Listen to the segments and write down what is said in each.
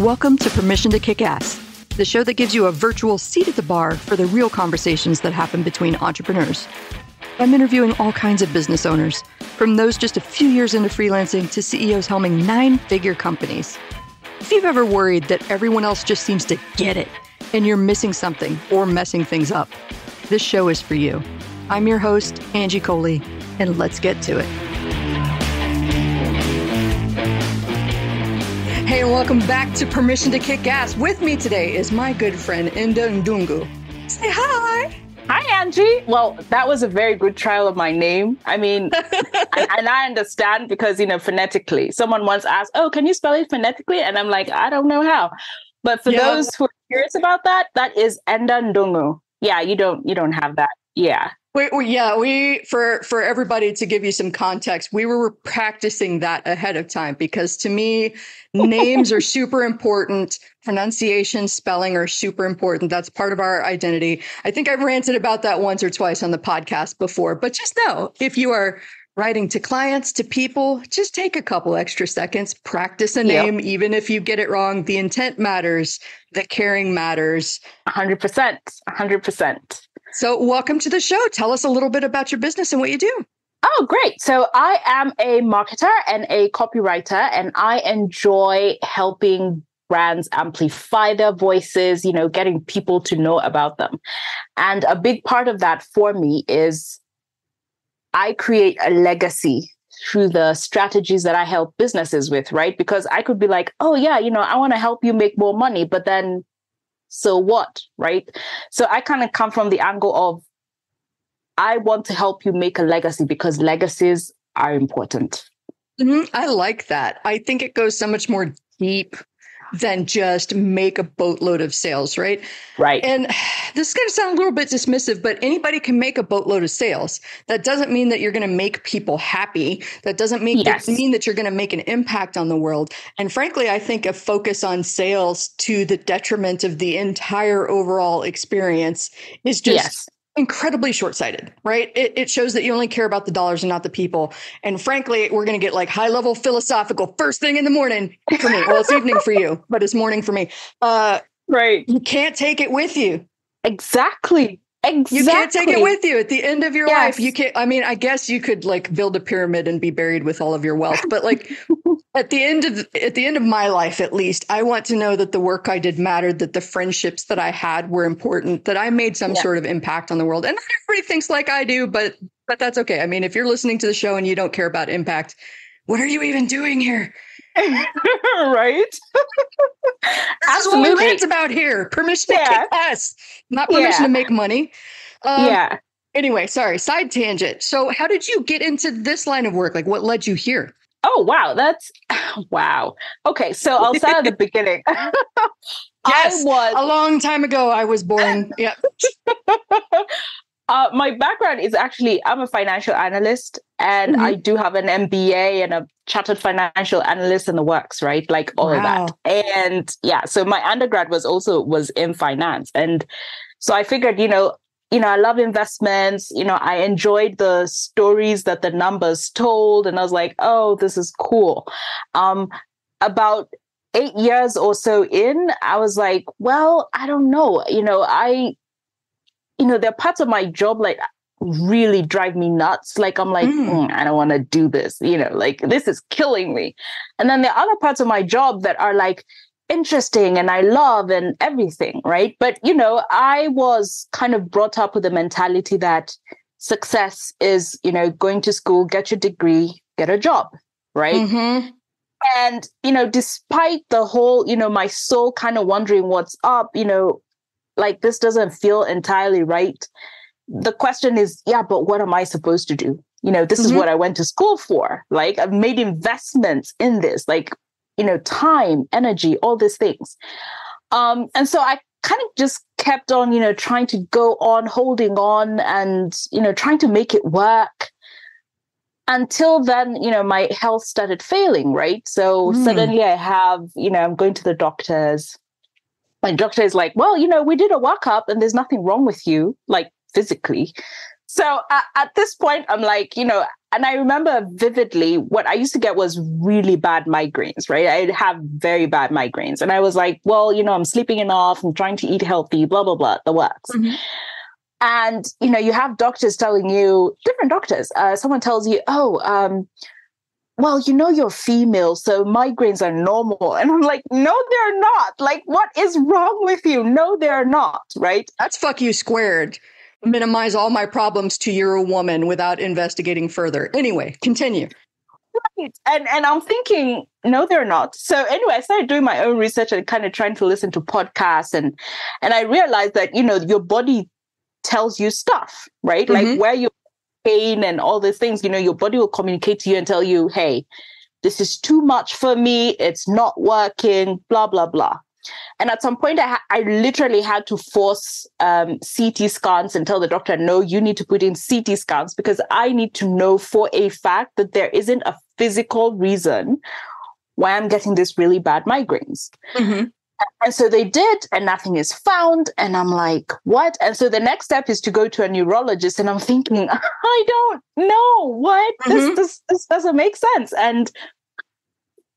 Welcome to Permission to Kick Ass, the show that gives you a virtual seat at the bar for the real conversations that happen between entrepreneurs. I'm interviewing all kinds of business owners, from those just a few years into freelancing to CEOs helming nine figure companies. If you've ever worried that everyone else just seems to get it and you're missing something or messing things up, this show is for you. I'm your host, Angie Colee, and let's get to it. Hey, and welcome back to Permission to Kick Ass. With me today is my good friend Inda Ndungu. Say hi. Hi, Angie. Well, that was a very good trial of my name. I mean, and, and, I understand because, you know, phonetically, someone once asked, Oh, can you spell it phonetically? And I'm like, I don't know how. But for yeah. those who are curious about that, that is Enda Ndungu. Yeah, you don't you don't have that. Yeah. We, we, yeah, we for for everybody to give you some context, we were practicing that ahead of time because to me, names are super important. Pronunciation, spelling are super important. That's part of our identity. I think I've ranted about that once or twice on the podcast before, but just know if you are writing to clients, to people, just take a couple extra seconds, practice a name, yep. even if you get it wrong. The intent matters, the caring matters. 100%. 100%. So, welcome to the show. Tell us a little bit about your business and what you do. Oh, great. So, I am a marketer and a copywriter, and I enjoy helping brands amplify their voices, you know, getting people to know about them. And a big part of that for me is I create a legacy through the strategies that I help businesses with, right? Because I could be like, oh, yeah, you know, I want to help you make more money, but then so what? Right. So I kind of come from the angle of I want to help you make a legacy because legacies are important. Mm-hmm. I like that. I think it goes so much more deep than just make a boatload of sales, right? Right. And this is going to sound a little bit dismissive, but anybody can make a boatload of sales. That doesn't mean that you're going to make people happy. That doesn't mean, yes. that mean that you're going to make an impact on the world. And frankly, I think a focus on sales to the detriment of the entire overall experience is just yes incredibly short-sighted right? It, it shows that you only care about the dollars and not the people. And frankly we're going to get like high level philosophical first thing in the morning for me. Well it's evening for you but it's morning for me. Uh right. you can't take it with you. Exactly Exactly. You can't take it with you at the end of your yes. life. You can't. I mean, I guess you could like build a pyramid and be buried with all of your wealth, but like at the end of at the end of my life, at least, I want to know that the work I did mattered, that the friendships that I had were important, that I made some yeah. sort of impact on the world. And not everybody thinks like I do, but but that's okay. I mean, if you're listening to the show and you don't care about impact, what are you even doing here? right? That's what we rant about here. Permission yeah. to kick ass, not permission yeah. to make money. Um, yeah. Anyway, sorry, side tangent. So, how did you get into this line of work? Like, what led you here? Oh, wow. That's wow. Okay, so I'll start at the beginning. yes, I was a long time ago. I was born. yeah. Uh, my background is actually I'm a financial analyst and mm-hmm. I do have an MBA and a chartered financial analyst in the works, right? Like all wow. of that. And yeah, so my undergrad was also was in finance. And so I figured, you know, you know, I love investments, you know, I enjoyed the stories that the numbers told and I was like, "Oh, this is cool." Um about 8 years or so in, I was like, "Well, I don't know. You know, I you know, there are parts of my job like really drive me nuts. Like I'm like, mm. Mm, I don't want to do this, you know, like this is killing me. And then there are other parts of my job that are like interesting and I love and everything, right? But you know, I was kind of brought up with the mentality that success is, you know, going to school, get your degree, get a job, right? Mm-hmm. And, you know, despite the whole, you know, my soul kind of wondering what's up, you know, like this doesn't feel entirely right. The question is yeah but what am i supposed to do? You know this mm-hmm. is what i went to school for. Like i've made investments in this like you know time energy all these things. Um and so i kind of just kept on you know trying to go on holding on and you know trying to make it work until then you know my health started failing right? So mm. suddenly i have you know i'm going to the doctors my doctor is like, well, you know, we did a workup and there's nothing wrong with you, like physically. So uh, at this point, I'm like, you know, and I remember vividly what I used to get was really bad migraines, right? I'd have very bad migraines. And I was like, well, you know, I'm sleeping enough, I'm trying to eat healthy, blah, blah, blah, the works. Mm-hmm. And, you know, you have doctors telling you, different doctors, uh, someone tells you, oh, um, well, you know, you're female, so migraines are normal. And I'm like, no, they're not. Like, what is wrong with you? No, they're not, right? That's fuck you squared minimize all my problems to you're a woman without investigating further. Anyway, continue. Right. And and I'm thinking, no, they're not. So anyway, I started doing my own research and kind of trying to listen to podcasts and and I realized that, you know, your body tells you stuff, right? Mm-hmm. Like where you pain and all these things, you know, your body will communicate to you and tell you, hey, this is too much for me, it's not working, blah, blah, blah. And at some point, I, ha- I literally had to force um, CT scans and tell the doctor, no, you need to put in CT scans because I need to know for a fact that there isn't a physical reason why I'm getting this really bad migraines. Mm-hmm. And so they did, and nothing is found. And I'm like, what? And so the next step is to go to a neurologist. And I'm thinking, I don't know what mm-hmm. this, this, this doesn't make sense. And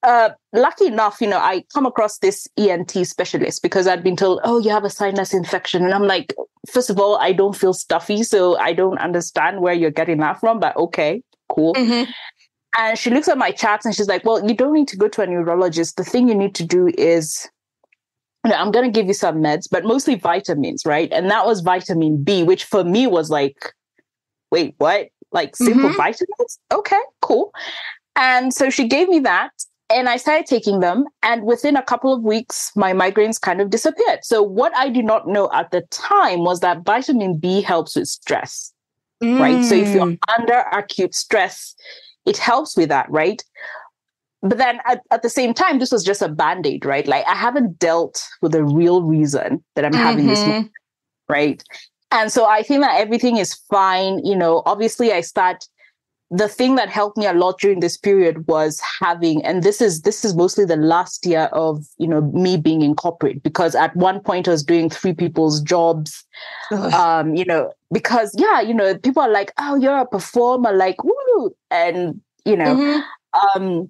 uh, lucky enough, you know, I come across this ENT specialist because I'd been told, oh, you have a sinus infection. And I'm like, first of all, I don't feel stuffy. So I don't understand where you're getting that from, but okay, cool. Mm-hmm. And she looks at my charts and she's like, well, you don't need to go to a neurologist. The thing you need to do is, I'm going to give you some meds, but mostly vitamins, right? And that was vitamin B, which for me was like, wait, what? Like simple mm-hmm. vitamins? Okay, cool. And so she gave me that and I started taking them. And within a couple of weeks, my migraines kind of disappeared. So, what I did not know at the time was that vitamin B helps with stress, mm. right? So, if you're mm. under acute stress, it helps with that, right? But then at, at the same time, this was just a band aid, right? Like, I haven't dealt with the real reason that I'm mm-hmm. having this, mm-hmm. right? And so I think that everything is fine. You know, obviously, I start the thing that helped me a lot during this period was having and this is this is mostly the last year of you know me being in corporate because at one point i was doing three people's jobs um you know because yeah you know people are like oh you're a performer like woo and you know mm-hmm. um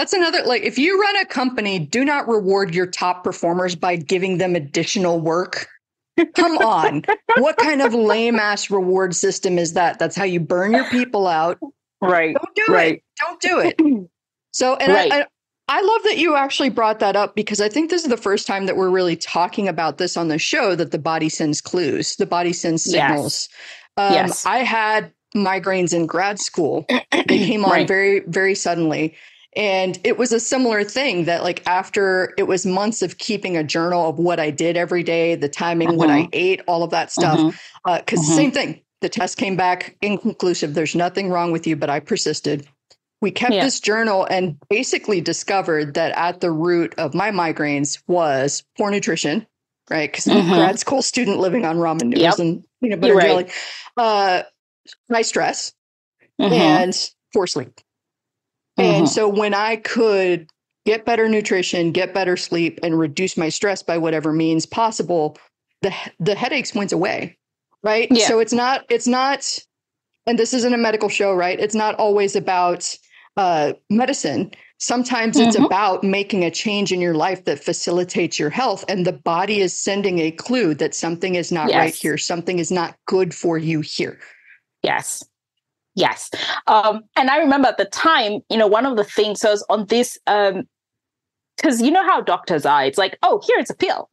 that's another like if you run a company do not reward your top performers by giving them additional work Come on. what kind of lame ass reward system is that? That's how you burn your people out. Right. Don't do right. it. Don't do it. So, and right. I, I, I love that you actually brought that up because I think this is the first time that we're really talking about this on the show that the body sends clues, the body sends signals. Yes. Um, yes. I had migraines in grad school. they came on right. very, very suddenly. And it was a similar thing that, like, after it was months of keeping a journal of what I did every day, the timing, uh-huh. what I mm-hmm. ate, all of that stuff. Because uh-huh. uh, uh-huh. same thing, the test came back inconclusive. There's nothing wrong with you, but I persisted. We kept yeah. this journal and basically discovered that at the root of my migraines was poor nutrition, right? Because mm-hmm. Grad school student living on ramen noodles yep. and peanut butter right. jelly. Uh, high stress mm-hmm. and poor sleep. Mm-hmm. And so when I could get better nutrition, get better sleep, and reduce my stress by whatever means possible, the the headaches went away right? Yeah. So it's not it's not and this isn't a medical show, right? It's not always about uh, medicine. Sometimes mm-hmm. it's about making a change in your life that facilitates your health, and the body is sending a clue that something is not yes. right here, something is not good for you here. Yes. Yes. Um, and I remember at the time, you know, one of the things was on this, because um, you know how doctors are. It's like, oh, here it's a pill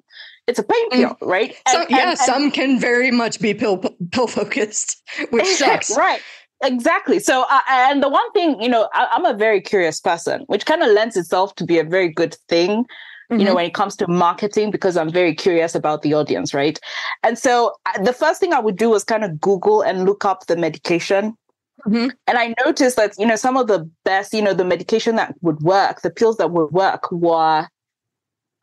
it's a pain pill, mm. right? So, yeah, and, some can very much be pill pill focused, which sucks. right. Exactly. So, uh, and the one thing, you know, I, am a very curious person, which kind of lends itself to be a very good thing, mm-hmm. you know, mm-hmm. when it comes to marketing, because I'm very curious about the audience, right? And so, uh, the first thing I would do was kind of Google and look up the medication Mm-hmm. And I noticed that, you know, some of the best, you know, the medication that would work, the pills that would work were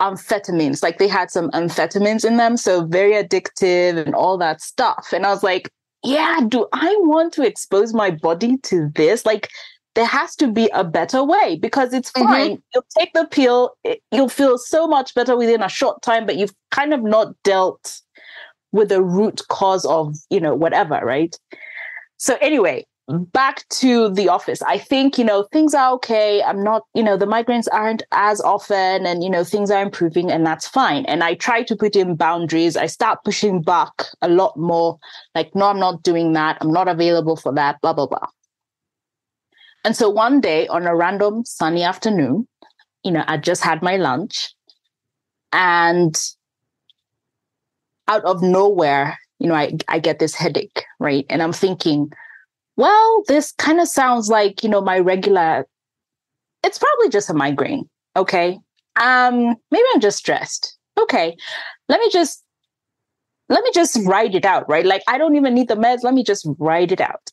amphetamines. Like they had some amphetamines in them. So very addictive and all that stuff. And I was like, yeah, do I want to expose my body to this? Like, there has to be a better way because it's mm-hmm. fine. Mm-hmm. You'll take the pill, you'll feel so much better within a short time, but you've kind of not dealt with the root cause of, you know, whatever, right? So, anyway, back to the office. I think, you know, things are okay. I'm not, you know, the migraines aren't as often and, you know, things are improving and that's fine. And I try to put in boundaries. I start pushing back a lot more like, no, I'm not doing that. I'm not available for that, blah, blah, blah. And so one day on a random sunny afternoon, you know, I just had my lunch and out of nowhere, you know, I, I get this headache, right? And I'm thinking, well, this kind of sounds like, you know, my regular, it's probably just a migraine. Okay. Um, maybe I'm just stressed. Okay. Let me just, let me just write it out, right? Like I don't even need the meds. Let me just write it out.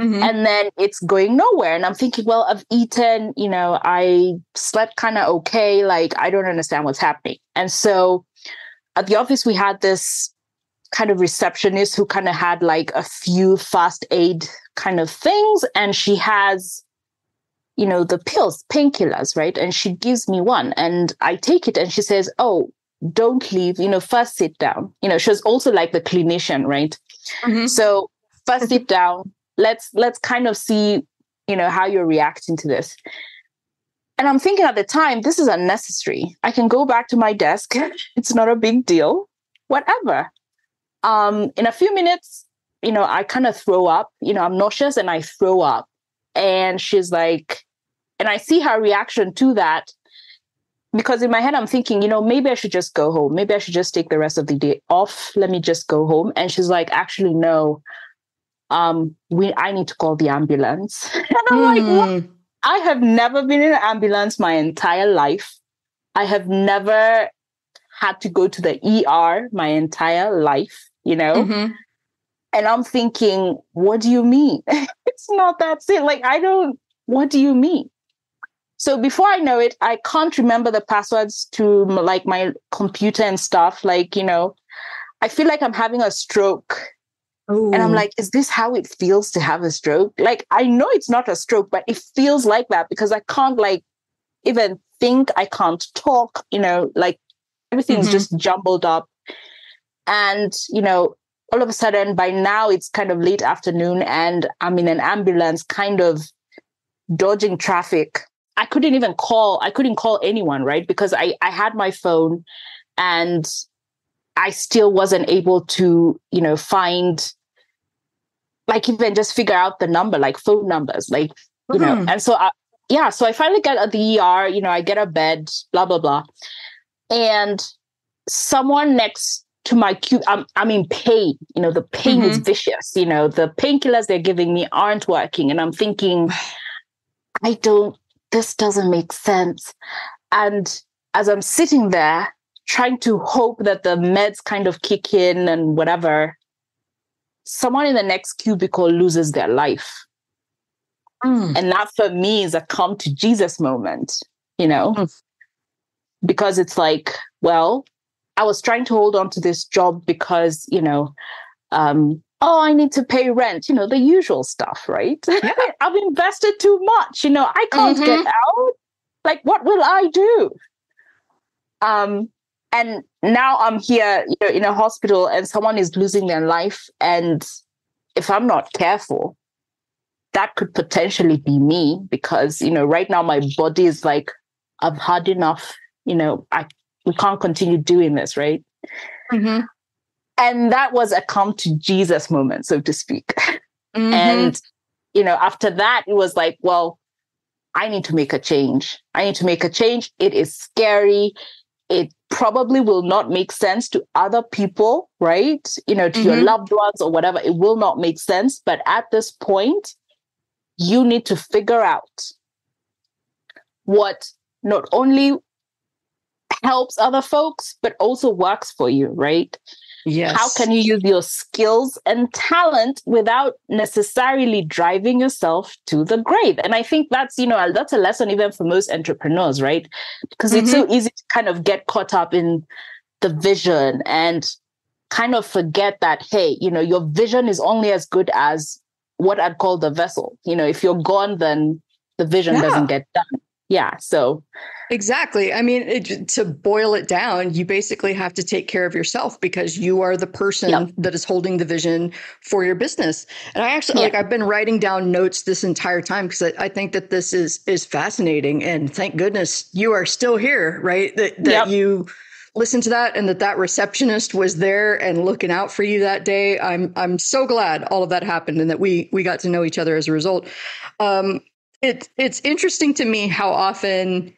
Mm-hmm. And then it's going nowhere. And I'm thinking, well, I've eaten, you know, I slept kind of okay. Like, I don't understand what's happening. And so at the office, we had this kind of receptionist who kind of had like a few fast aid kind of things. And she has, you know, the pills, painkillers, right? And she gives me one and I take it and she says, oh, don't leave, you know, first sit down. You know, she was also like the clinician, right? Mm-hmm. So first sit down. Let's let's kind of see, you know, how you're reacting to this. And I'm thinking at the time, this is unnecessary. I can go back to my desk. It's not a big deal. Whatever. Um, in a few minutes, you know, I kind of throw up, you know, I'm nauseous and I throw up. And she's like, and I see her reaction to that because in my head, I'm thinking, you know, maybe I should just go home. Maybe I should just take the rest of the day off. Let me just go home. And she's like, actually, no. Um, we I need to call the ambulance. and I'm mm. like, what? Hmm. I have never been in an ambulance my entire life. I have never had to go to the ER my entire life, you know? Mm-hmm. And I'm thinking, what do you mean? it's not that simple. Like, I don't, what do you mean? So before I know it, I can't remember the passwords to like my computer and stuff. Like, you know, I feel like I'm having a stroke. Ooh. And I'm like, is this how it feels to have a stroke? Like, I know it's not a stroke, but it feels like that because I can't like even think, I can't talk, you know, like everything's mm-hmm. just jumbled up. And, you know, all of a sudden by now it's kind of late afternoon and I'm in an ambulance kind of dodging traffic. I couldn't even call, I couldn't call anyone, right? Because I, I had my phone and I still wasn't able to, you know, find like even just figure out the number, like phone numbers, like, you mm-hmm. know, and so I, yeah, so I finally get at the ER, you know, I get a bed, blah, blah, blah. And someone next to my cube. I'm, I'm in pain. You know, the pain mm-hmm. is vicious. You know, the painkillers they're giving me aren't working. And I'm thinking, I don't, this doesn't make sense. And as I'm sitting there trying to hope that the meds kind of kick in and whatever, someone in the next cubicle loses their life. Mm. And that for me is a come to Jesus moment, you know, mm. because it's like, well, I was trying to hold on to this job because, you know, um, oh, I need to pay rent, you know, the usual stuff, right? Yeah. I've invested too much, you know, I can't mm-hmm. get out. Like, what will I do? Um, and now I'm here, you know, in a hospital and someone is losing their life. And if I'm not careful, that could potentially be me because, you know, right now my body is like, I've had enough, you know, I we can't continue doing this, right? Mm-hmm. And that was a come to Jesus moment, so to speak. Mm-hmm. And, you know, after that, it was like, well, I need to make a change. I need to make a change. It is scary. It probably will not make sense to other people, right? You know, to mm-hmm. your loved ones or whatever. It will not make sense. But at this point, you need to figure out what not only helps other folks, but also works for you, right? Yes. How can you use your skills and talent without necessarily driving yourself to the grave? And I think that's, you know, that's a lesson even for most entrepreneurs, right? Because mm-hmm. it's so mm-hmm. easy to kind of get caught up in the vision and kind of forget that, hey, you know, your vision is only as good as what I'd call the vessel. You know, if you're gone, then the vision yeah. doesn't get done. Yeah. So Exactly. I mean, it, to boil it down, you basically have to take care of yourself because you are the person yep. that is holding the vision for your business. And I actually like I've been writing down notes this entire time because I, I, think that this is is fascinating. And thank goodness you are still here, right? That that yep. you listen to that and that that receptionist was there and looking out for you that day. I'm I'm so glad all of that happened and that we we got to know each other as a result. Um, it, it's interesting to me how often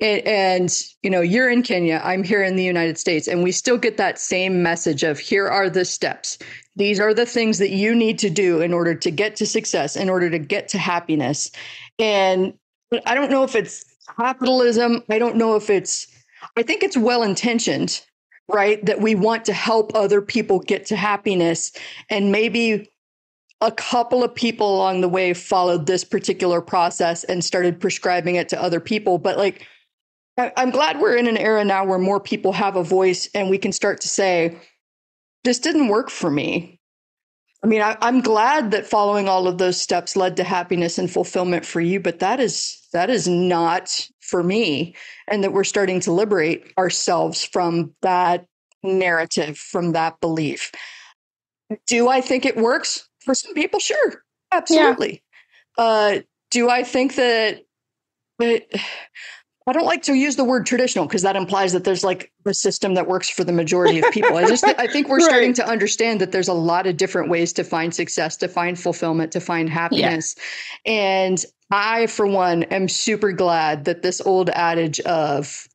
and you know you're in kenya i'm here in the united states and we still get that same message of here are the steps. These are the things that you need to do in order to get to success in order to get to happiness. And i don't know if it's capitalism i don't know if it's i think it's well intentioned right that we want to help other people get to happiness and maybe a couple of people along the way followed this particular process and started prescribing it to other people but like I'm glad we're in an era now where more people have a voice and we can start to say, this didn't work for me. I mean, I, am glad that following all of those steps led to happiness and fulfillment for you, but that is that is not for me. And that we're starting to liberate ourselves from that narrative, from that belief. Do I think it works for some people? Sure, absolutely. Yeah. Uh, do I think that? But I don't like to use the word traditional because that implies that there's like a system that works for the majority of people. I just I think we're right. starting to understand that there's a lot of different ways to find success, to find fulfillment, to find happiness. Yeah. And I for one am super glad that this old adage of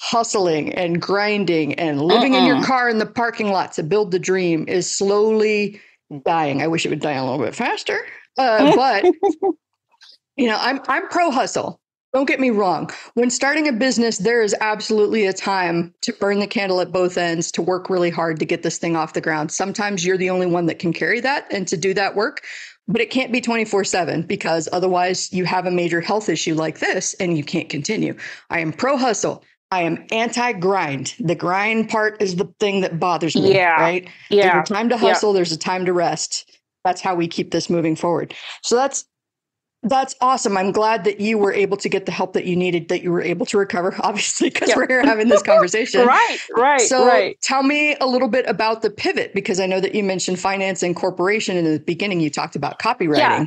hustling and grinding and living uh-uh. in your uh-uh. car in the parking lot to build the dream is slowly dying. I wish it would die a little bit faster. Uh, but you know, I'm I'm pro hustle. Don't get me wrong. When starting a business, there is absolutely a time to burn the candle at both ends, to work really hard to get this thing off the ground. Sometimes you're the only one that can carry that and to do that work, but it can't be 24 7 because otherwise you have a major health issue like this and you can't continue. I am pro hustle. I am anti grind. The grind part is the thing that bothers me. Yeah. Right. Yeah. There's a time to hustle, yeah. there's a time to rest. That's how we keep this moving forward. So that's that's awesome. I'm glad that you were able to get the help that you needed, that you were able to recover, obviously, because yep. we're here having this conversation. right, right. So right. tell me a little bit about the pivot, because I know that you mentioned finance and corporation in the beginning. You talked about copywriting. Yeah.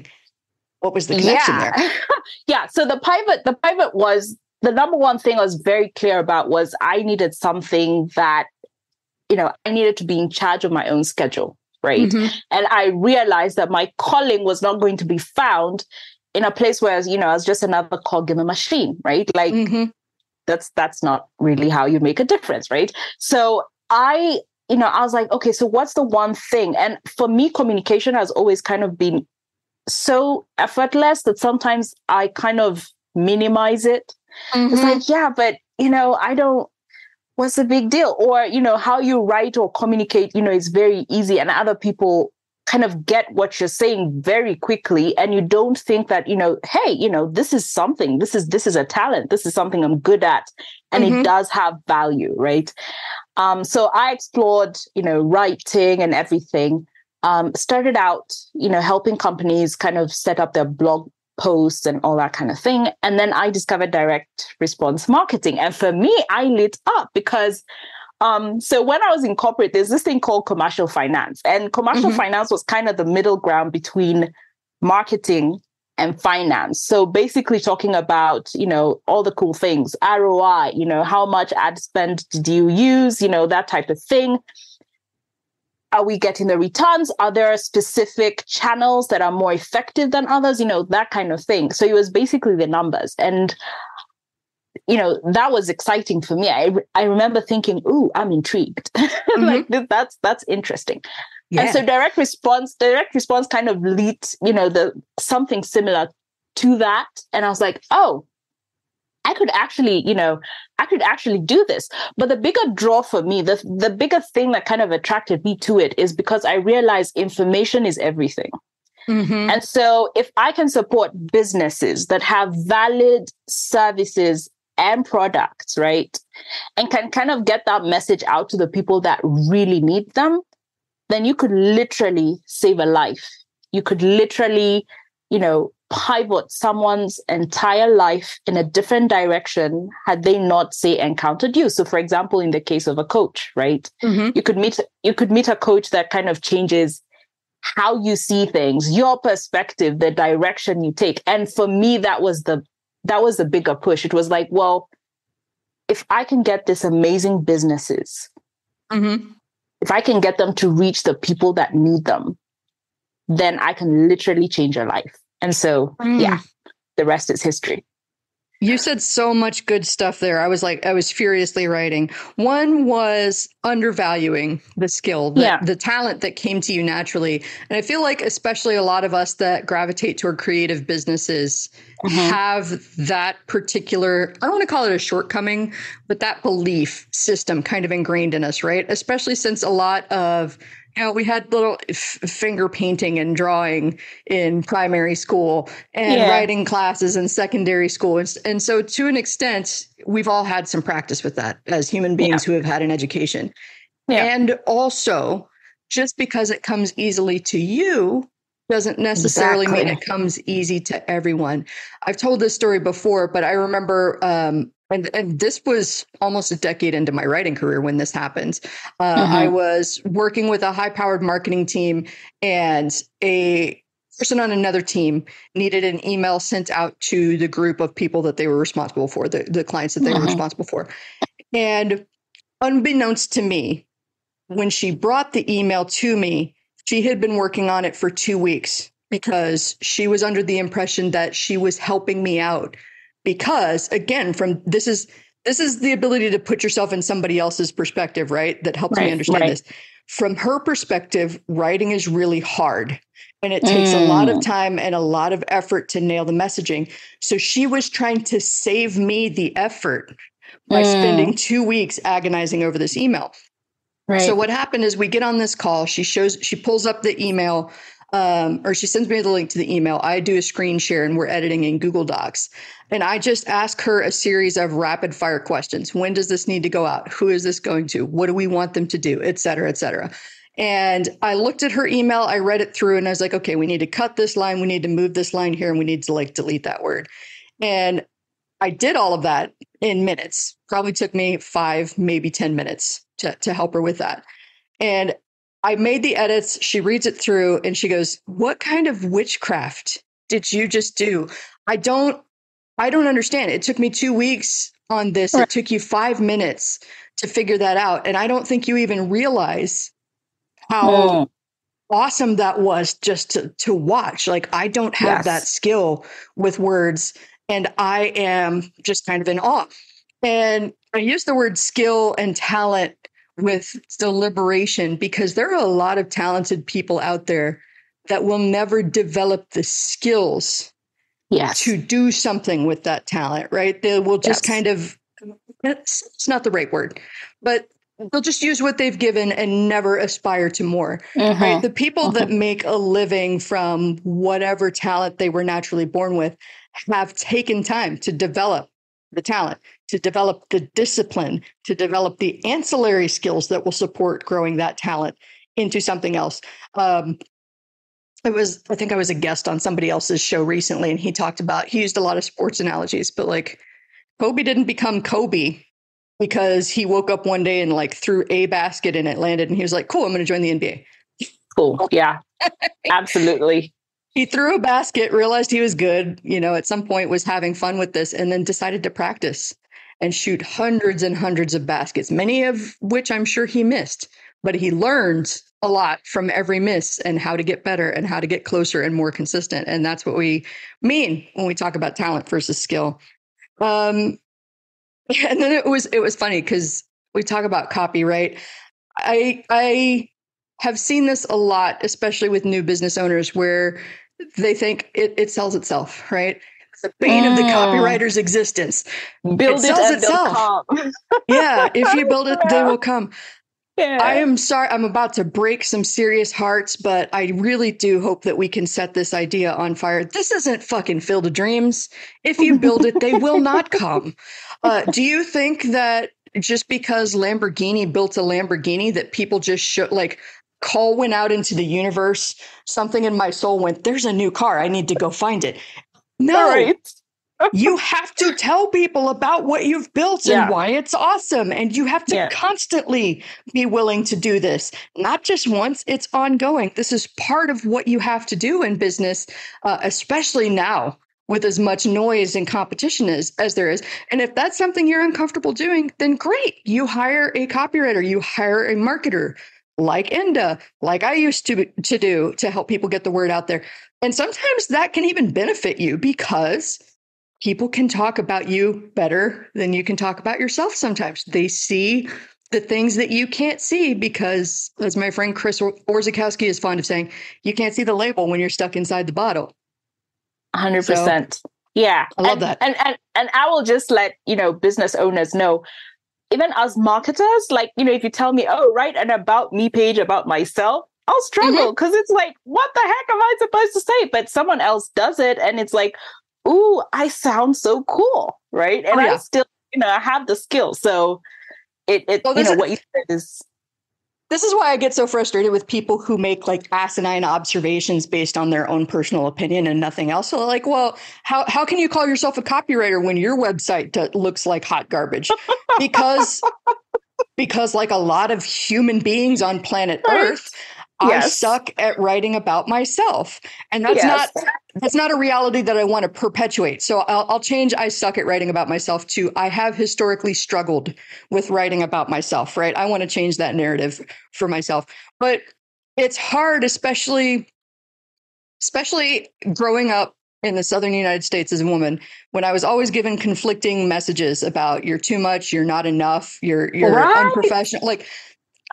What was the connection yeah. there? yeah. So the pivot, the pivot was the number one thing I was very clear about was I needed something that, you know, I needed to be in charge of my own schedule right? Mm-hmm. And I realized that my calling was not going to be found in a place where you know I was just another cog in the machine, right? Like mm-hmm. that's that's not really how you make a difference, right? So I, you know, I was like, okay, so what's the one thing? And for me, communication has always kind of been so effortless that sometimes I kind of minimize it. Mm-hmm. It's like, yeah, but you know, I don't what's the big deal? Or, you know, how you write or communicate, you know, is very easy. And other people kind of get what you're saying very quickly and you don't think that you know hey you know this is something this is this is a talent this is something i'm good at and mm-hmm. it does have value right um so i explored you know writing and everything um started out you know helping companies kind of set up their blog posts and all that kind of thing and then i discovered direct response marketing and for me i lit up because um, so when I was in corporate, there's this thing called commercial finance, and commercial mm-hmm. finance was kind of the middle ground between marketing and finance. So basically talking about, you know, all the cool things, ROI, you know, how much ad spend did you use, you know, that type of thing. Are we getting the returns? Are there specific channels that are more effective than others? You know, that kind of thing. So it was basically the numbers. And you know that was exciting for me i i remember thinking ooh i'm intrigued mm-hmm. like that's that's interesting yeah. and so direct response direct response kind of leads you know the something similar to that and i was like oh I could actually, you know, I could actually do this. But the bigger draw for me, the the bigger thing that kind of attracted me to it is because I realized information is everything. Mm-hmm. And so if I can support businesses that have valid services and products, right? And can kind of get that message out to the people that really need them, then you could literally save a life. You could literally, you know, pivot someone's entire life in a different direction had they not say encountered you. So for example in the case of a coach right? Mm-hmm. you could meet you could meet a coach that kind of changes how you see things your perspective the direction you take. And for me that was the that was the bigger push. It was like well if i can get this amazing businesses mm-hmm. if i can get them to reach the people that need them then i can literally change your life and so, mm. yeah, the rest is history. You said so much good stuff there. I was like, I was furiously writing. One was undervaluing the skill, the, yeah. the talent that came to you naturally. And I feel like, especially a lot of us that gravitate toward creative businesses mm-hmm. have that particular, I don't want to call it a shortcoming, but that belief system kind of ingrained in us, right? Especially since a lot of you know, we had little f- finger painting and drawing in primary school and yeah. writing classes in secondary school. And, and, so, to an extent, we've all had some practice with that as human beings yeah. who have had an education. Yeah. And also, just because it comes easily to you doesn't necessarily exactly. mean it comes easy to everyone. I've told this story before, but I remember um, and, and this was almost a decade into my writing career when this happened. Uh, mm-hmm. I was working with a high powered marketing team, and a person on another team needed an email sent out to the group of people that they were responsible for, the, the clients that they mm-hmm. were responsible for. And unbeknownst to me, when she brought the email to me, she had been working on it for two weeks because she was under the impression that she was helping me out because again from this is this is the ability to put yourself in somebody else's perspective right that helps right, me understand right. this from her perspective writing is really hard and it takes mm. a lot of mm. time and a lot of effort to nail the messaging so she was trying to save me the effort by mm. spending 2 weeks agonizing over this email Right. So what happened is we get on this call. She shows she pulls up the email um, or she sends me the link to the email. I do a screen share and we're editing in Google Docs. And I just ask her a series of rapid fire questions. When does this need to go out? Who is this going to? What do we want them to do? Et cetera, et cetera. And I looked at her email, I read it through, and I was like, okay, we need to cut this line, we need to move this line here, and we need to like delete that word. And I did all of that in minutes. Probably took me five, maybe 10 minutes to, to help her with that. And I made the edits. She reads it through and she goes, What kind of witchcraft did you just do? I don't I don't understand. It took me two weeks on this. It took you five minutes to figure that out. And I don't think you even realize how mm. awesome that was just to, to watch. Like, I don't have yes. that skill with words, and I am just kind of in awe. And I use the word skill and talent with deliberation because there are a lot of talented people out there that will never develop the skills yes. to do something with that talent, right? They will just yes. kind of, it's not the right word, but they'll just use what they've given and never aspire to more. Mm-hmm. Right? The people mm-hmm. that make a living from whatever talent they were naturally born with have taken time to develop the talent, to develop the discipline, to develop the ancillary skills that will support growing that talent into something else. Um, it was i think i was a guest on somebody else's show recently and he talked about he used a lot of sports analogies but like kobe didn't become kobe because he woke up one day and like threw a basket and it landed and he was like cool i'm going to join the nba cool. Yeah. Absolutely. He threw a basket realized he was good you know at some point was having fun with this and then decided to practice and shoot hundreds and hundreds of baskets many of which i'm sure he missed but he learned a lot from every miss and how to get better and how to get closer and more consistent. And that's what we mean when we talk about talent versus skill. Um, and then it was it was funny because we talk about copyright. I I have seen this a lot, especially with new business owners, where they think it, it sells itself, right? The bane mm. of the mm. copywriter's existence. Build it, it itself. yeah, if you build it, they will come. Yeah. I am sorry, I'm about to break some serious hearts, but I really do hope that we can set this idea on fire. This isn't fucking Field of Dreams. If you build it, they will not come. Uh, do you think that just because Lamborghini built a Lamborghini, that people just show like call went out into the universe, something in my soul went, there's a new car. I need to go find it. No. Right. you have to tell people about what you've built yeah. and why it's awesome. And you have to yeah. constantly be willing to do this, not just once, it's ongoing. This is part of what you have to do in business, uh, especially now with as much noise and competition as, as there is. And if that's something you're uncomfortable doing, then great. You hire a copywriter, you hire a marketer like Enda, like I used to, to do to help people get the word out there. And sometimes that can even benefit you because people can talk about you better than you can talk about yourself sometimes. They see the things that you can't see because, as my friend Chris Orzechowski is fond of saying, you can't see the label when you're stuck inside the bottle. 100%. So, yeah. I love and, that. And, and, and I will just let, you know, business owners know even as marketers, like, you know, if you tell me, oh, write an about me page about myself, I'll struggle because mm-hmm. it's like, what the heck am I supposed to say? But someone else does it and it's like, ooh, I sound so cool, right? And oh, yeah. I still, you know, I have the skill. So it, it well, you know, what you said is this is why I get so frustrated with people who make like asinine observations based on their own personal opinion and nothing else. So, like, well, how how can you call yourself a copywriter when your website t- looks like hot garbage? Because because like a lot of human beings on planet right. Earth, yes. I suck at writing about myself. And that's yes. not that's not a reality that I want to perpetuate. So I'll, I'll, change I suck at writing about myself to I have historically struggled with writing about myself, right? I want to change that narrative for myself. But it's hard, especially especially growing up in the southern United States as a woman, when I was always given conflicting messages about you're too much, you're not enough, you're you're right. unprofessional. Like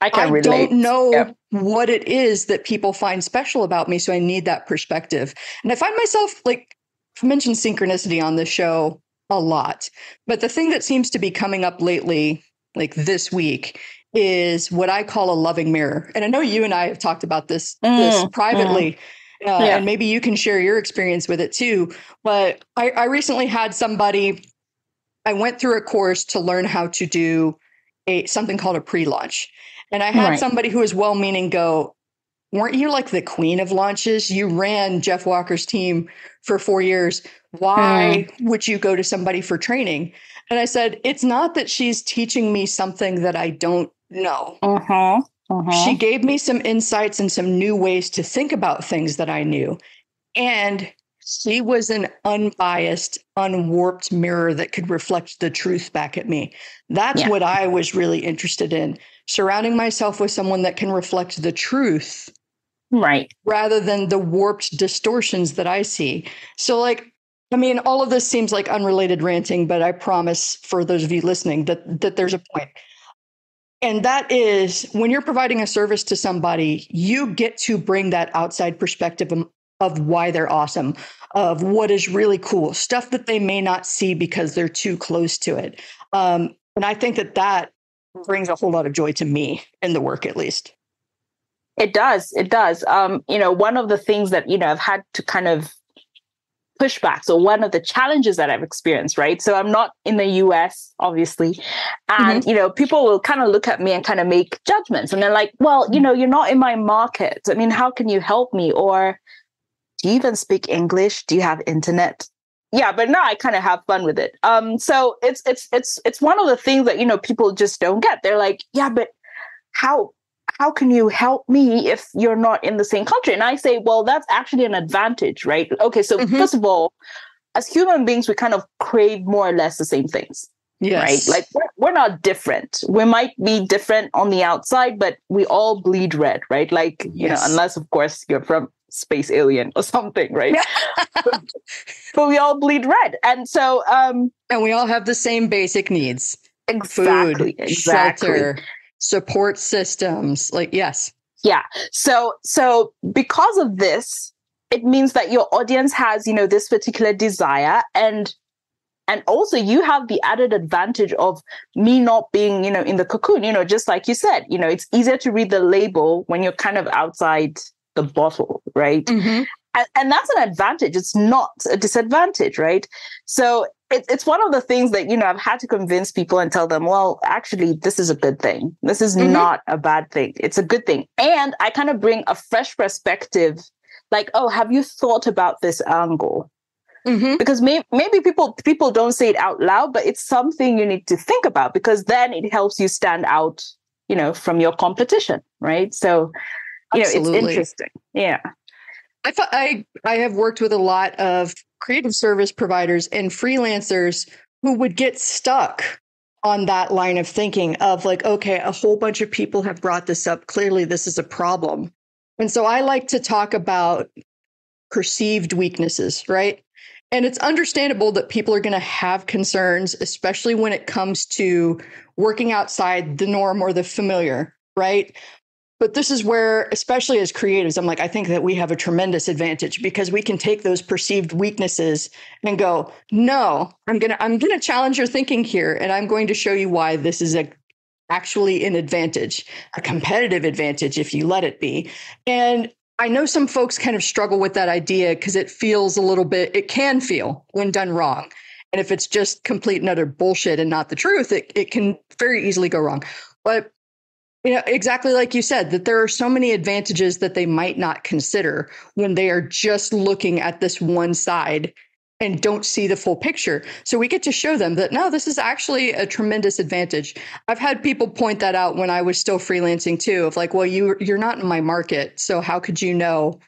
I can I relate. don't know yep. what it is that people find special about me, so I need that perspective. And I find myself like I've mentioned synchronicity on this show a lot, but the thing that seems to be coming up lately, like this week, is what I call a loving mirror. And I know you and I have talked about this mm, this privately. Mm. Uh, yeah. And maybe you can share your experience with it too. But I, I recently had somebody, I went through a course to learn how to do a something called a pre-launch. And I had right. somebody who was well meaning go, weren't you like the queen of launches? You ran Jeff Walker's team for four years. Why mm. would you go to somebody for training? And I said, it's not that she's teaching me something that I don't know. Uh-huh. Uh-huh. She gave me some insights and some new ways to think about things that I knew. And she was an unbiased, unwarped mirror that could reflect the truth back at me. That's yeah. what I was really interested in surrounding myself with someone that can reflect the truth. Right. Rather than the warped distortions that I see. So, like, I mean, all of this seems like unrelated ranting, but I promise for those of you listening that, that there's a point. And that is when you're providing a service to somebody, you get to bring that outside perspective of, why they're awesome, of what is really cool, stuff that they may not see because they're too close to it. Um, and I think that that brings a whole lot of joy to me in the work, at least. It does. It does. Um, you know, one of the things that, you know, I've had to kind of push back. So one of the challenges that I've experienced, right? So I'm not in the US, obviously. And, mm-hmm. you know, people will kind of look at me and kind of make judgments. And they're like, well, you know, you're not in my market. I mean, how can you help me? Or do you even speak English? Do you have internet? Yeah but now i kind of have fun with it. Um so it's it's it's it's one of the things that you know people just don't get. They're like yeah but how how can you help me if you're not in the same country and i say well that's actually an advantage right? Okay so mm-hmm. first of all as human beings we kind of crave more or less the same things yes. right like we're, we're not different. We might be different on the outside but we all bleed red right? Like yes. you know unless of course you're from space alien or something, right? but, but, we all bleed red. And so um and we all have the same basic needs. Exactly. Food, exactly. shelter, support systems. Like yes. Yeah. So so because of this, it means that your audience has, you know, this particular desire and and also you have the added advantage of me not being you know in the cocoon you know just like you said you know it's easier to read the label when you're kind of outside the bottle, right? Mm-hmm. And, and that's an advantage. It's not a disadvantage, right? So it's it's one of the things that you know I've had to convince people and tell them, well, actually, this is a good thing. This is mm-hmm. not a bad thing. It's a good thing, and I kind of bring a fresh perspective. Like, oh, have you thought about this angle? Mm-hmm. Because may- maybe people people don't say it out loud, but it's something you need to think about because then it helps you stand out, you know, from your competition, right? So, you Absolutely. know, it's interesting. Yeah. I I I have worked with a lot of creative service providers and freelancers who would get stuck on that line of thinking of like, okay, a whole bunch of people have brought this up. Clearly, this is a problem. And so I like to talk about perceived weaknesses, right? And it's understandable that people are going to have concerns, especially when it comes to working outside the norm or the familiar, right? But this is where, especially as creatives, I'm like, I think that we have a tremendous advantage because we can take those perceived weaknesses and go, no, I'm gonna, I'm gonna challenge your thinking here, and I'm going to show you why this is a actually an advantage, a competitive advantage if you let it be. And I know some folks kind of struggle with that idea because it feels a little bit, it can feel when done wrong. And if it's just complete and utter bullshit and not the truth, it, it can very easily go wrong. But you know, exactly like you said, that there are so many advantages that they might not consider when they are just looking at this one side and don't see the full picture. So we get to show them that no, this is actually a tremendous advantage. I've had people point that out when I was still freelancing too, of like, well, you you're not in my market, so how could you know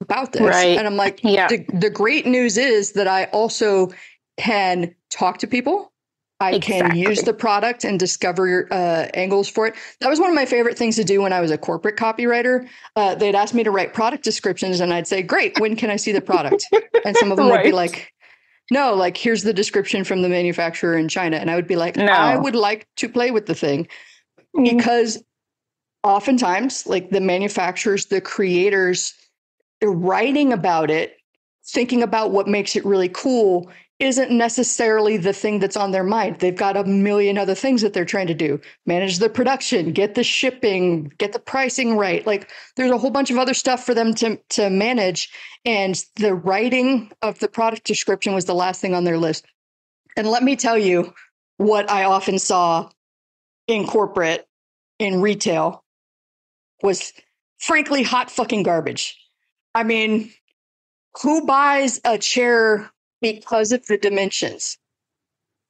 about this? Right. And I'm like, yeah. The, the great news is that I also can talk to people I exactly. can use the product and discover uh, angles for it. That was one of my favorite things to do when I was a corporate copywriter. Uh, they'd ask me to write product descriptions, and I'd say, "Great, when can I see the product?" And some of them right. would be like, "No, like here's the description from the manufacturer in China," and I would be like, no. "I would like to play with the thing," mm-hmm. because oftentimes, like the manufacturers, the creators, they're writing about it, thinking about what makes it really cool isn't necessarily the thing that's on their mind. They've got a million other things that they're trying to do manage the production, get the shipping, get the pricing right. Like there's a whole bunch of other stuff for them to, to manage. And the writing of the product description was the last thing on their list. And let me tell you what I often saw in corporate, in retail, was frankly hot fucking garbage. I mean, who buys a chair because of the dimensions.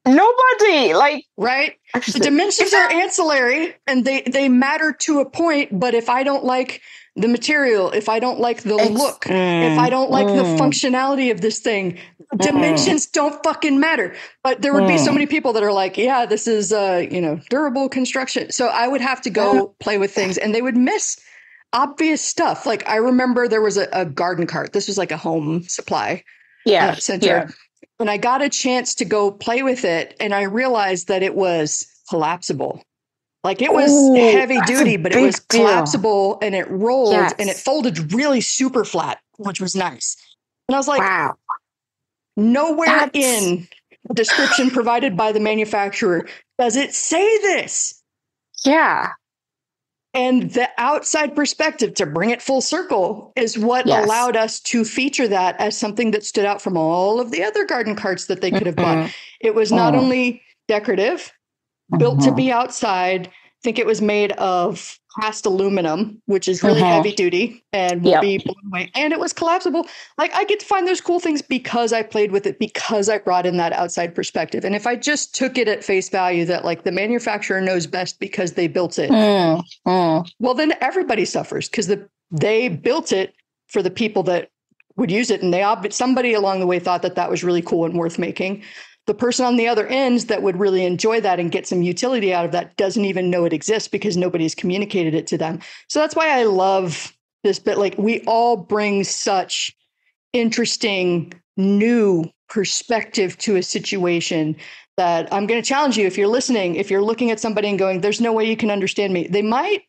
Nobody like right. The dimensions are ancillary and they they matter to a point. But if I don't like the material, if I don't like the look, mm, if I don't like mm, the functionality of this thing, mm. dimensions don't fucking matter. But there would be so mm. many people that are like, yeah, this is uh, you know, durable construction. So I would have to go play with things and they would miss obvious stuff. Like I remember there was a, a garden cart. This was like a home supply yeah, uh, center. Yeah. And I got a chance to go play with it, and I realized that it was collapsible. Like it was Ooh, heavy duty, but it was collapsible deal. and it rolled yes. and it folded really super flat, which was nice. And I was like, wow. Nowhere That's... in the description provided by the manufacturer does it say this. Yeah. And the outside perspective to bring it full circle is what yes. allowed us to feature that as something that stood out from all of the other garden carts that they could have bought. It was not mm. only decorative, built to mm-hmm. be outside. I think it was made of cast aluminum, which is really mm-hmm. heavy duty and will yep. be blown away. And it was collapsible. Like I get to find those cool things because I played with it, because I brought in that outside perspective. And if I just took it at face value that like the manufacturer knows best because they built it, mm, mm. well, then everybody suffers because the they built it for the people that would use it, and they somebody along the way thought that that was really cool and worth making the person on the other end that would really enjoy that and get some utility out of that doesn't even know it exists because nobody's communicated it to them. So that's why I love this bit. Like we all bring such interesting new perspective to a situation that I'm going to challenge you if you're listening, if you're looking at somebody and going, there's no way you can understand me. They might,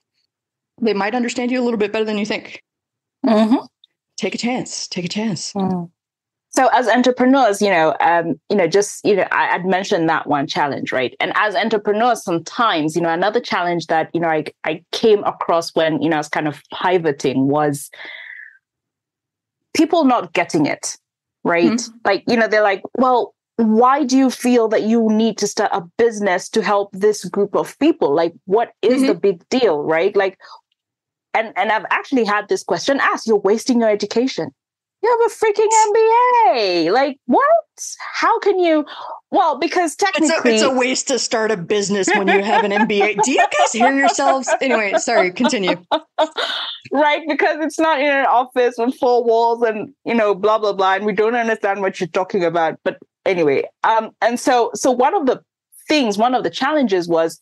they might understand you a little bit better than you think. Mm-hmm. Take a chance. Take a chance. Mm so as entrepreneurs you know um, you know just you know I, would mentioned that one challenge right? And as entrepreneurs sometimes you know another challenge that you know I, I came across when you know i was kind of pivoting was people not getting it right? Mm-hmm. like you know they're like well why do you feel that you need to start a business to help this group of people? Like what is mm-hmm. the big deal? Right? Like and and i've actually had this question asked you're wasting your education you have a freaking MBA. Like, what? How can you? Well, because technically, it's a, it's a waste to start a business when you have an MBA. Do you guys hear yourselves? Anyway, sorry, continue. right, because it's not in an office with four walls and you know, blah blah blah, and we don't understand what you're talking about. But anyway, um, and so so one of the things, one of the challenges was,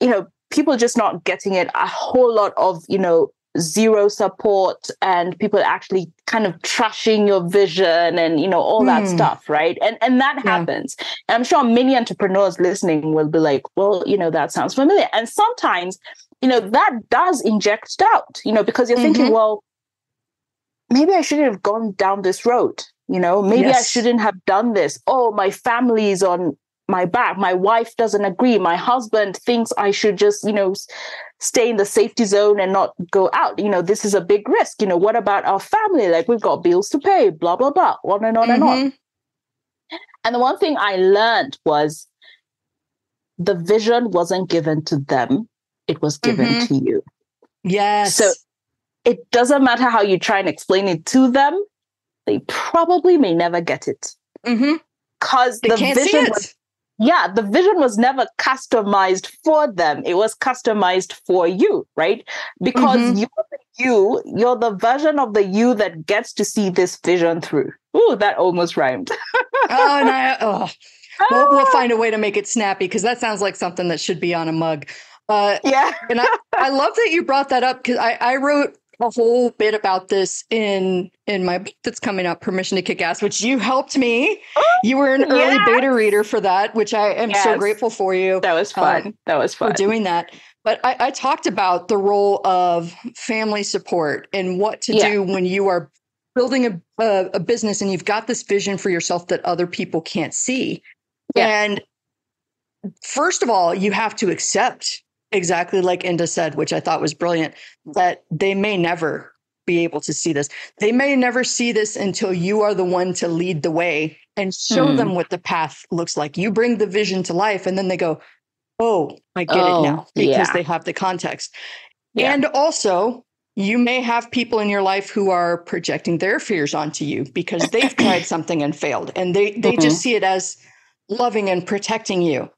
you know, people just not getting it. A whole lot of you know zero support and people actually kind of trashing your vision and you know all mm. that hmm. stuff right and and that yeah. happens and i'm sure many entrepreneurs listening will be like well you know that sounds familiar and sometimes you know that does inject doubt you know because you're mm-hmm. thinking well maybe i shouldn't have gone down this road you know maybe yes. i shouldn't have done this oh my family's on my back. My wife doesn't agree. My husband thinks i should just you know stay in the safety zone and not go out. You know this is a big risk. You know what about our family? Like we've got bills to pay blah blah blah on and on mm-hmm. and on. Mm-hmm. and the one thing i learned was the vision wasn't given to them. It was given mm-hmm. to you. Yes. So it doesn't matter how you try and explain it to them they probably may never get it. Because mm-hmm. the vision was yeah, the vision was never customized for them. It was customized for you, right? Because mm-hmm. you're the you, you're the version of the you that gets to see this vision through. Ooh, that almost rhymed. oh, no. Oh. We'll, we'll, find a way to make it snappy because that sounds like something that should be on a mug. Uh, yeah. and I, I love that you brought that up because I, I wrote a whole bit about this in in my book that's coming up permission to kick ass which you helped me you were an early beta reader for that which i am yes. so grateful for you that was fun um, that was fun for doing that but I, I, talked about the role of family support and what to yeah. do when you are building a, a, a, business and you've got this vision for yourself that other people can't see yeah. and first of all you have to accept exactly like Enda said, which I thought was brilliant, that they may never be able to see this. They may never see this until you are the one to lead the way and show hmm. them what the path looks like. You bring the vision to life, and then they go, Oh, I get oh, it now because yeah. they have the context. Yeah. And also, you may have people in your life who are projecting their fears onto you because they've tried something and failed, and they, they mm-hmm. just see it as loving and protecting you.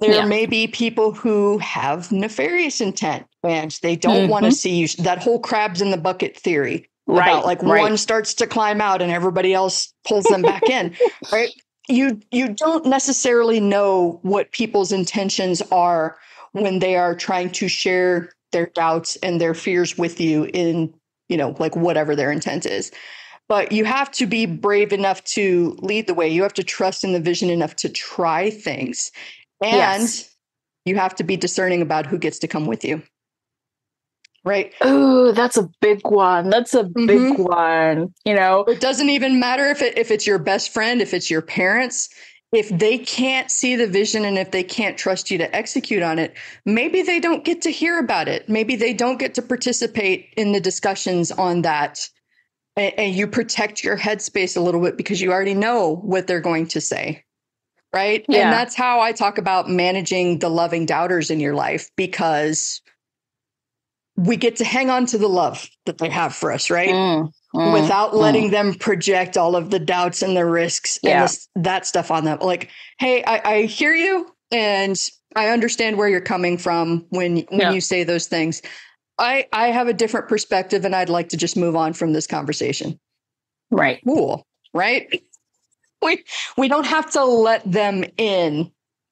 There yeah. may be people who have nefarious intent and they don't mm-hmm. want to see you. That whole crabs in the bucket theory right, about like right. one starts to climb out and everybody else pulls them back in, right? You you don't necessarily know what people's intentions are when they are trying to share their doubts and their fears with you in, you know, like whatever their intent is. But you have to be brave enough to lead the way. You have to trust in the vision enough to try things and yes. you have to be discerning about who gets to come with you. Right. Oh, that's a big one. That's a mm-hmm. big one. You know, it doesn't even matter if it, if it's your best friend, if it's your parents, if they can't see the vision and if they can't trust you to execute on it, maybe they don't get to hear about it. Maybe they don't get to participate in the discussions on that. And, and you protect your headspace a little bit because you already know what they're going to say right? Yeah. And that's how I talk about managing the loving doubters in your life because we get to hang on to the love that they have for us, right? Mm, mm, Without letting mm. them project all of the doubts and the risks yeah. and this, that stuff on them. Like, hey, I, I, hear you and I understand where you're coming from when when yeah. you say those things. I I have a different perspective and I'd like to just move on from this conversation. Right. Cool. Right we we don't have to let them in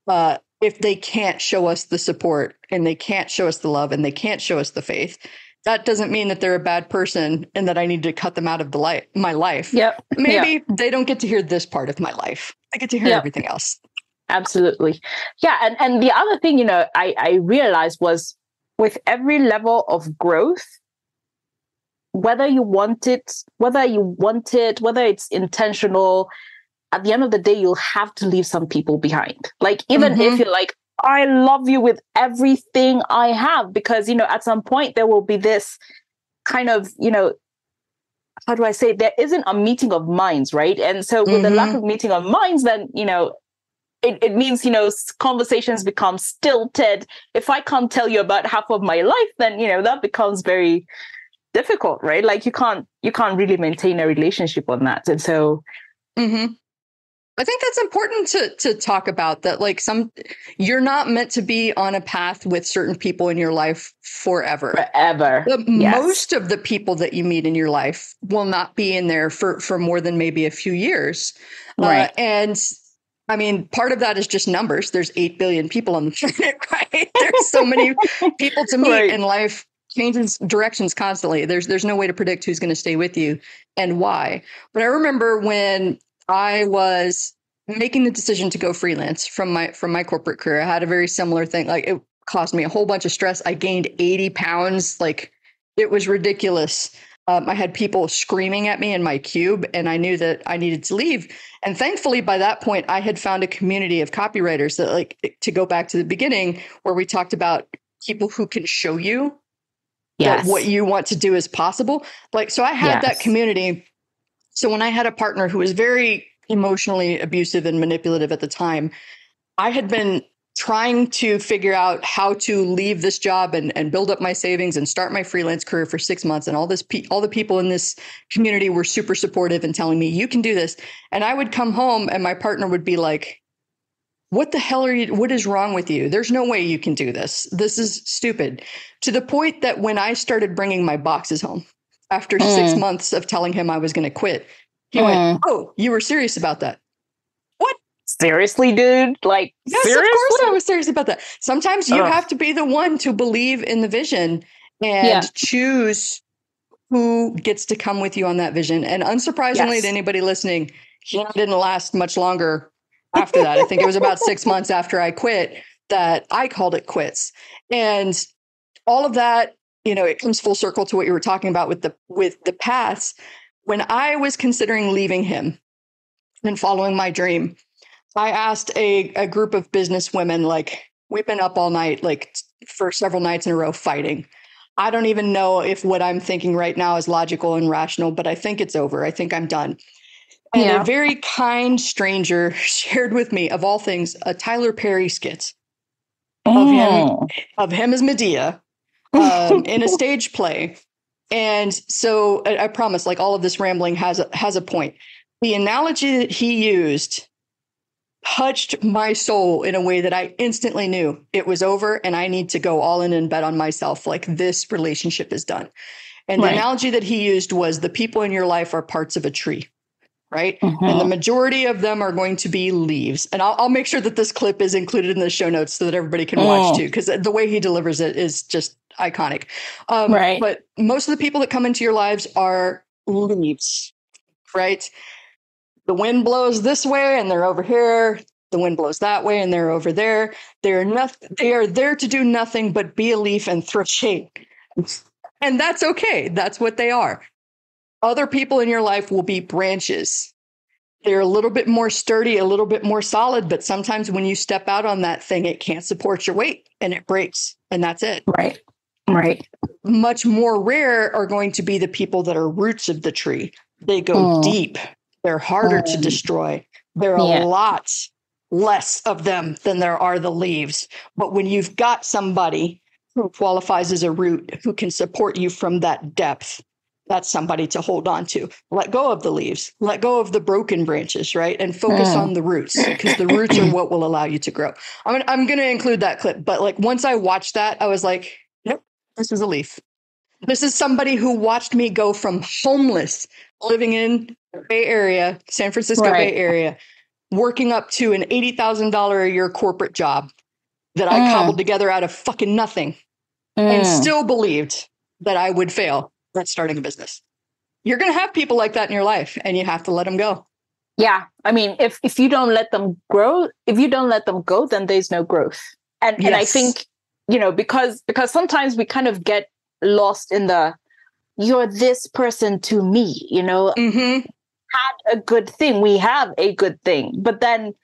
uh, if they can't show us the support and they can't show us the love and they can't show us the faith. That doesn't mean that they're a bad person and that I need to cut them out of the life my life. Yep. Maybe yep. they don't get to hear this part of my life. I get to hear yep. everything else. Absolutely. Yeah. And and the other thing, you know, I, I realized was with every level of growth, whether you want it, whether you want it, whether it's intentional, at the end of the day, you'll have to leave some people behind. Like, even mm-hmm. if you're like, I love you with everything I have, because, you know, at some point there will be this kind of, you know, how do I say there isn't a meeting of minds, right? And so with mm-hmm. the lack mm-hmm. of meeting of minds, then you know it, it means you know conversations become stilted if i can't tell you about half of my life then you know that becomes very difficult right like you can't you can't really maintain a relationship on that and so mm-hmm. I think that's important to to talk about that like some you're not meant to be on a path with certain people in your life forever. Forever. The, yes. Most of the people that you meet in your life will not be in there for for more than maybe a few years. Uh, right. Uh, and I mean, part of that is just numbers. There's 8 billion people on the planet, right? There's so many people to meet right. in life changes directions constantly. There's there's no way to predict who's going to stay with you and why. But I remember when I was making the decision to go freelance from my from my corporate career. I had a very similar thing. Like it cost me a whole bunch of stress. I gained 80 pounds. Like it was ridiculous. Um, I had people screaming at me in my cube, and I knew that I needed to leave. And thankfully, by that point, I had found a community of copywriters that, like, to go back to the beginning, where we talked about people who can show you yes. that what you want to do is possible. Like, so I had yes. that community. So when I had a partner who was very emotionally abusive and manipulative at the time, I had been trying to figure out how to leave this job and, and build up my savings and start my freelance career for six months. And all this, pe- all the people in this community were super supportive and telling me, you can do this. And I would come home and my partner would be like, what the hell are you, what is wrong with you? There's no way you can do this. This is stupid. To the point that when I started bringing my boxes home after mm. six months of telling him I was going to quit, he mm. went, oh, you were serious about that What? seriously, dude? Like, yes, seriously? of course I was serious about that. Sometimes you Ugh. have to be the one to believe in the vision and yeah. choose who gets to come with you on that vision. And unsurprisingly yes. to anybody listening, he didn't last much longer after that. I think it was about six months after I quit that I called it quits. And all of that, you know, it comes full circle to what you were talking about with the with the paths. When I was considering leaving him and following my dream, I asked a, a group of business women, like, we've been up all night, like for several nights in a row fighting. I don't even know if what I'm thinking right now is logical and rational, but I think it's over. I think I'm done. And yeah. a very kind stranger shared with me, of all things, a Tyler Perry skit oh. of him oh. of him as Madea um, in a stage play. And so I, I promise, like all of this rambling has a, has a point. The analogy that he used touched my soul in a way that I instantly knew it was over and I need to go all in and bet on myself. Like this relationship is done. And right. the analogy that he used was the people in your life are parts of a tree, right? Mm-hmm. And the majority of them are going to be leaves. And I'll, I'll, make sure that this clip is included in the show notes so that everybody can watch mm. too, because the way he delivers it is just iconic. Um, right. But most of the people that come into your lives are leaves, right? the wind blows this way and they're over here. The wind blows that way and they're over there. They're not they are there to do nothing but be a leaf and throw shade. And that's okay. That's what they are. Other people in your life will be branches. They're a little bit more sturdy a little bit more solid but sometimes when you step out on that thing it can't support your weight and it breaks and that's it. Right right much more rare are going to be the people that are roots of the tree they go mm. deep they're harder um, to destroy. There are yeah. lots less of them than there are the leaves. But when you've got somebody who qualifies as a root who can support you from that depth, that's somebody to hold on to. Let go of the leaves, let go of the broken branches, right? And focus mm. on the roots because the roots are what will allow you to grow. I'm, I'm going to include that clip. But like once I watched that, I was like, this is a leaf. This is somebody who watched me go from homeless, living in Bay Area, San Francisco right. Bay Area, working up to an $80,000 a year corporate job that I mm. cobbled together out of fucking nothing mm. and still believed that I would fail at starting a business. You're going to have people like that in your life and you have to let them go. Yeah. I mean, if if you don't let them grow, if you don't let them go, then there's no growth. And yes. and I think, you know, because because sometimes we kind of get lost in the you're this person to me, you know. Mm-hmm had a good thing. We have a good thing. But then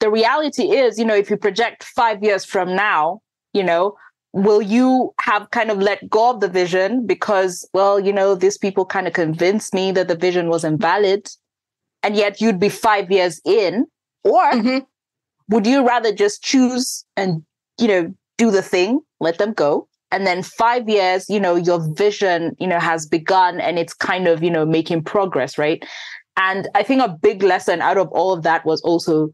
the reality is, you know, if you project five years from now, you know, will you have kind of let go of the vision because, well, you know, these people kind of convinced me that the vision was invalid, and yet you'd be five years in? Or mm-hmm. would you rather just choose and, you know, do the thing, let them go? And then five years, you know, your vision, you know, has begun and it's kind of, you know, making progress, right? And I think a big lesson out of all of that was also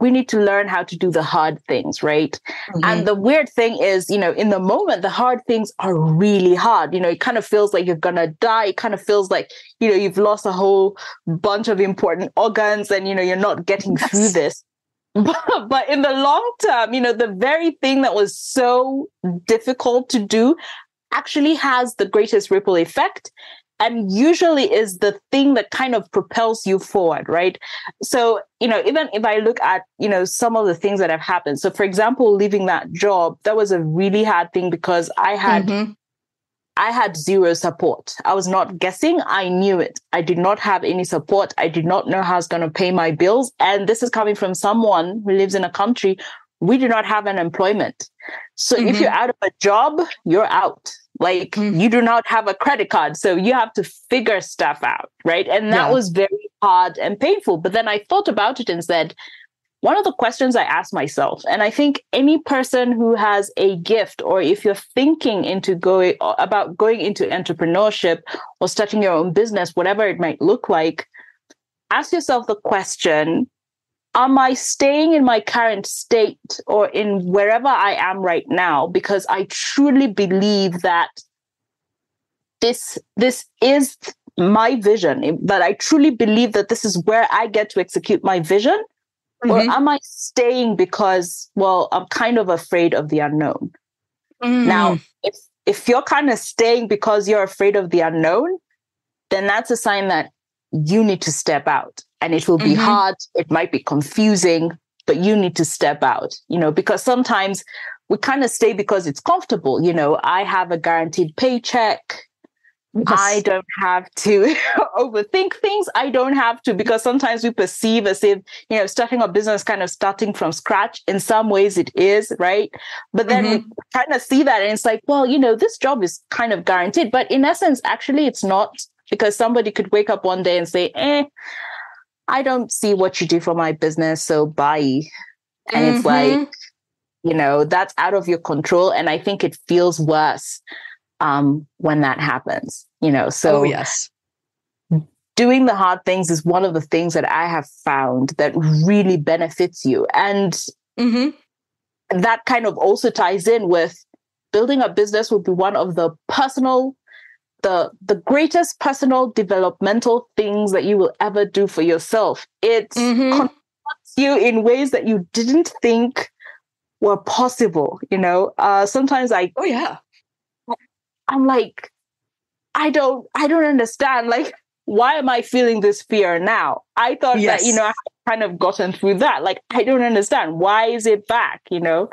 we need to learn how to do the hard things, right? Mm-hmm. And the weird thing is, you know, in the moment, the hard things are really hard. You know, it kind of feels like you're gonna die. It kind of feels like, you know, you've lost a whole bunch of important organs and, you know, you're not getting yes. through this. But, but in the long term, you know, the very thing that was so difficult to do actually has the greatest ripple effect and usually is the thing that kind of propels you forward right so you know even if i look at you know some of the things that have happened so for example leaving that job that was a really hard thing because i had mm-hmm. I had zero support. I was not guessing. I knew it. I did not have any support. I did not know how I was going to pay my bills. And this is coming from someone who lives in a country. We do not have an employment. So mm-hmm. if you're out of a job, you're out. Like mm-hmm. you do not have a credit card. So you have to figure stuff out. Right. And that yeah. was very hard and painful. But then I thought about it and said, one of the questions I ask myself, and I think any person who has a gift, or if you're thinking into going about going into entrepreneurship or starting your own business, whatever it might look like, ask yourself the question am I staying in my current state or in wherever I am right now? Because I truly believe that this this is my vision. That I truly believe that this is where I get to execute my vision mm-hmm. or am I staying because well I'm kind of afraid of the unknown mm. now if if you're kind of staying because you're afraid of the unknown then that's a sign that you need to step out and it will be mm-hmm. hard it might be confusing but you need to step out you know because sometimes we kind of stay because it's comfortable you know i have a guaranteed paycheck yes. i don't have to overthink things i don't have to because sometimes we perceive as if you know starting a business kind of starting from scratch in some ways it is right but then mm-hmm. we kind of see that and it's like well you know this job is kind of guaranteed but in essence actually it's not because somebody could wake up one day and say eh I don't see what you do for my business, so bye. And mm-hmm. it's like, you know, that's out of your control. And I think it feels worse um, when that happens, you know. So, oh, yes. Doing the hard things is one of the things that I have found that really benefits you. And mm-hmm. that kind of also ties in with building a business would be one of the personal the the greatest personal developmental things that you will ever do for yourself. It mm-hmm. confronts you in ways that you didn't think were possible. You know, uh, sometimes I oh yeah, I'm like, I don't I don't understand. Like, why am I feeling this fear now? I thought yes. that you know I kind of gotten through that. Like, I don't understand. Why is it back? You know.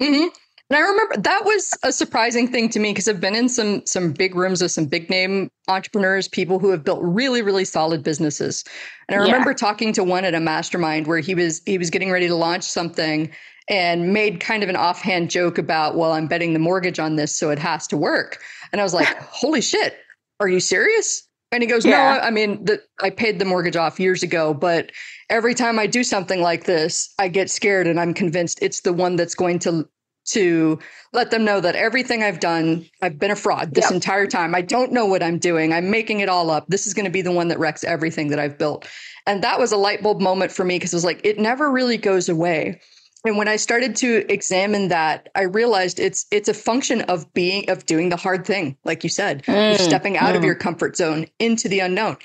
Mm-hmm. And I remember that was a surprising thing to me because I've been in some some big rooms with some big name entrepreneurs, people who have built really really solid businesses. And I remember yeah. talking to one at a mastermind where he was he was getting ready to launch something and made kind of an offhand joke about, well, I'm betting the mortgage on this, so it has to work. And I was like, holy shit, are you serious? And he goes, yeah. no, I mean, the, I paid the mortgage off years ago, but every time I do something like this, I get scared and I'm convinced it's the one that's going to to let them know that everything I've done, I've been a fraud this yep. entire time. I don't know what I'm doing. I'm making it all up. This is going to be the one that wrecks everything that I've built. And that was a light bulb moment for me because it was like, it never really goes away. And when I started to examine that, I realized it's it's a function of being of doing the hard thing, like you said, mm, stepping out mm. of your comfort zone into the unknown.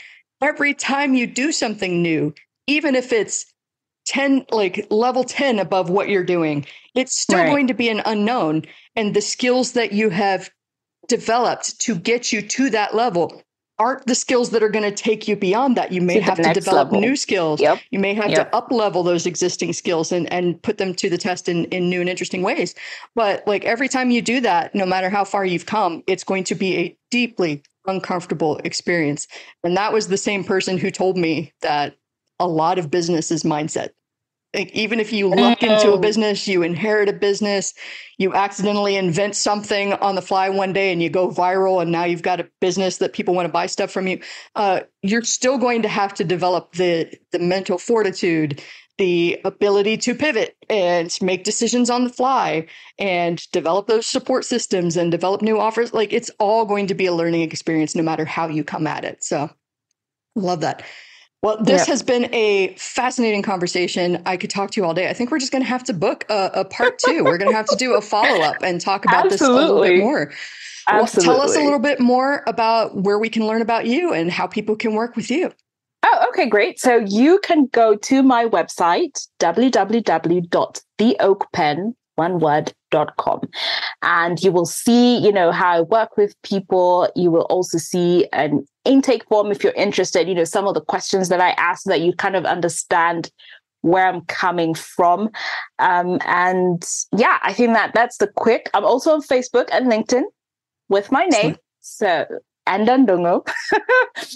Every time you do something new, even if it's 10 like level 10 above what you're doing it's still right. going to be an unknown and the skills that you have developed to get you to that level aren't the skills that are going to take you beyond that you may to have to develop level. new skills yep. you may have yep. to up level those existing skills and, and put them to the test in, in new and interesting ways but like every time you do that no matter how far you've come it's going to be a deeply uncomfortable experience and that was the same person who told me that a lot of business is mindset. Like even if you luck into a business, you inherit a business, you accidentally invent something on the fly one day and you go viral and now you've got a business that people want to buy stuff from you, uh, you're still going to have to develop the the mental fortitude, the ability to pivot and make decisions on the fly and develop those support systems and develop new offers. Like it's all going to be a learning experience no matter how you come at it. So love that. Well, this yep. has been a fascinating conversation. I could talk to you all day. I think we're just going to have to book a, a part two. we're going to have to do a follow up and talk about this a little bit more. Absolutely. Well, tell us a little bit more about where we can learn about you and how people can work with you. Oh, okay, great. So you can go to my website, www.theoakpen, one word, com and you will see you know how i work with people you will also see an intake form if you're interested you know some of the questions that i ask so that you kind of understand where i'm coming from um, and yeah i think that that's the quick i'm also on facebook and linkedin with my name so Enda Ndungu,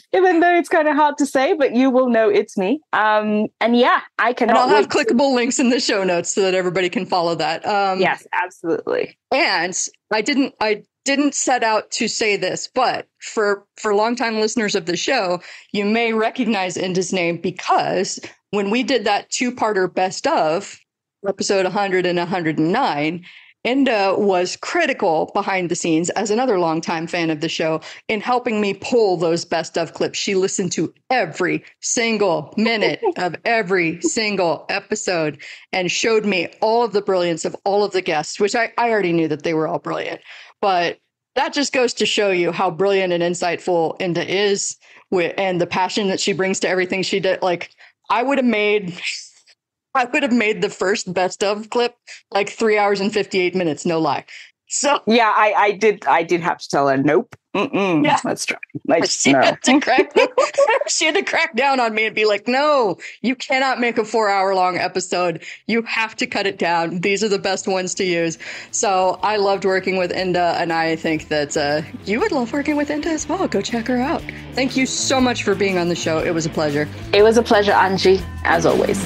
even though it's kind of hard to say, but you will know it's me. Um, and yeah, I can. I'll have clickable to... links in the show notes so that everybody can follow that. Um, yes, absolutely. And I didn't, I didn't set out to say this, but for for longtime listeners of the show, you may recognize Enda's name because when we did that two-parter best of episode 100 and 109 Enda was critical behind the scenes as another longtime fan of the show in helping me pull those best of clips. She listened to every single minute of every single episode and showed me all of the brilliance of all of the guests, which I, I already knew that they were all brilliant. But that just goes to show you how brilliant and insightful Enda is with, and the passion that she brings to everything she did. Like, I would have made I would have made the first best of clip like three hours and 58 minutes, no lie. So yeah, I, I did I did have to tell her nope. Mm-mm, yeah. Let's try. Let's, she, no. had to crack, she had to crack down on me and be like, no, you cannot make a four hour long episode. You have to cut it down. These are the best ones to use. So I loved working with Enda, and I think that uh, you would love working with Enda as well. Go check her out. Thank you so much for being on the show. It was a pleasure. It was a pleasure, Angie, as always.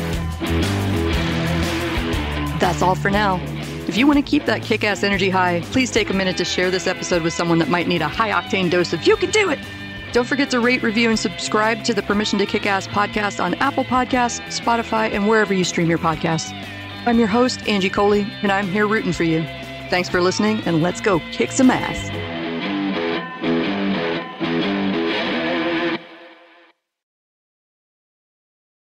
That's all for now. If you want to keep that kick ass energy high, please take a minute to share this episode with someone that might need a high octane dose of You Can Do It! Don't forget to rate, review, and subscribe to the Permission to Kick Ass podcast on Apple Podcasts, Spotify, and wherever you stream your podcasts. I'm your host, Angie Colee, and I'm here rooting for you. Thanks for listening, and let's go kick some ass.